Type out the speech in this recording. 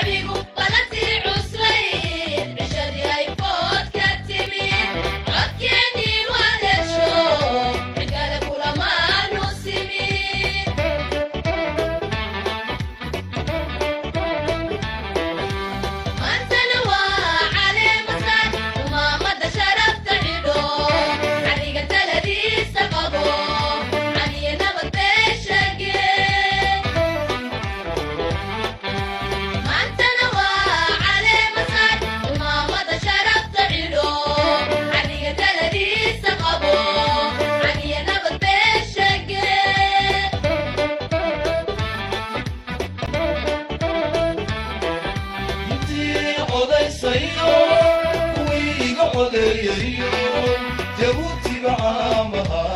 ya llegó. السيار ويقعد يريون جبوتي بعامها